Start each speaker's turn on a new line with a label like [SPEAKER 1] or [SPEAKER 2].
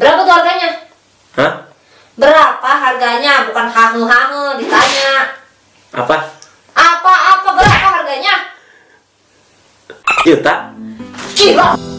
[SPEAKER 1] Berapa tuh harganya?
[SPEAKER 2] Hah?
[SPEAKER 1] Berapa harganya? Bukan hangu-hangu ditanya.
[SPEAKER 2] Apa?
[SPEAKER 1] Apa-apa berapa harganya?
[SPEAKER 2] Juta?
[SPEAKER 1] Gila.